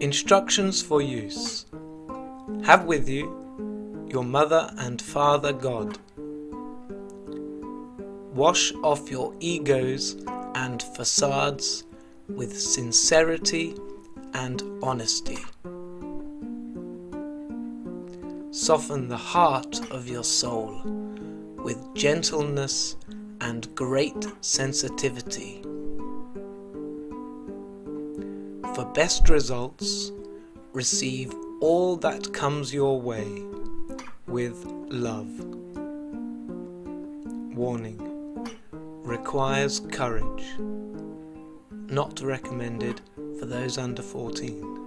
Instructions for use Have with you your mother and father God. Wash off your egos and facades with sincerity and honesty. Soften the heart of your soul with gentleness and great sensitivity. For best results, receive all that comes your way with love. Warning requires courage. Not recommended for those under 14.